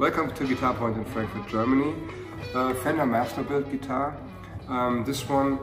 Welcome to Guitar Point in Frankfurt, Germany. Uh, Fender Master Built guitar. Um, this one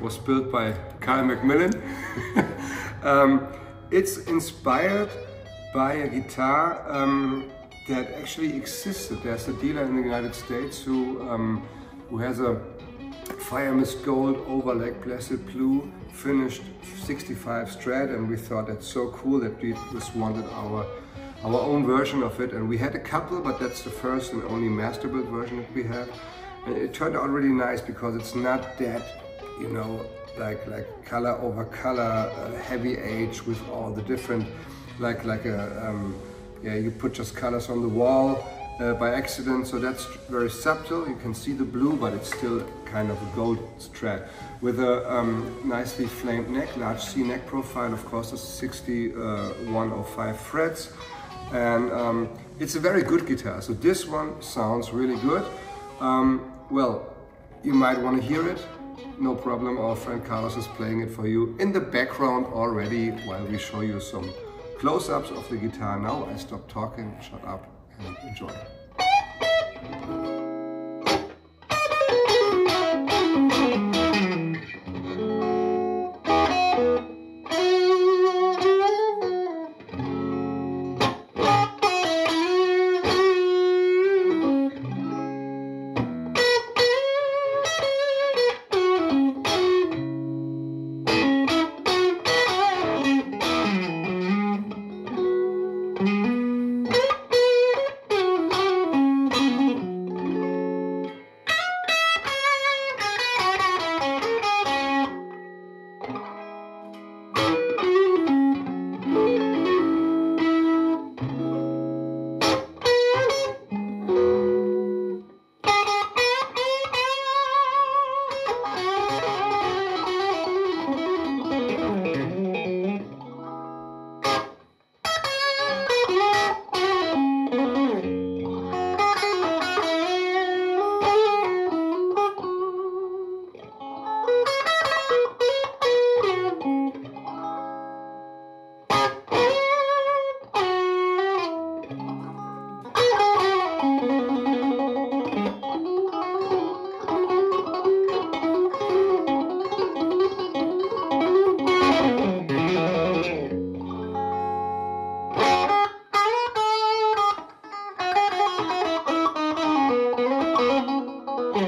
was built by Kyle McMillin. um, it's inspired by a guitar um, that actually existed. There's a dealer in the United States who, um, who has a Fire Mist Gold over Lake Placid Blue finished 65 Strat and we thought that's so cool that we just wanted our our own version of it. And we had a couple but that's the first and only master built version that we have. And it turned out really nice because it's not that you know like like color over color uh, heavy age with all the different like like a um, yeah you put just colors on the wall uh, by accident. So that's very subtle. You can see the blue but it's still kind of a gold strat with a um, nicely flamed neck large C neck profile of course it's 6105 frets and um, it's a very good guitar. So this one sounds really good. Um, well, you might want to hear it. No problem, our friend Carlos is playing it for you in the background already while we show you some close-ups of the guitar. Now I stop talking, shut up and enjoy.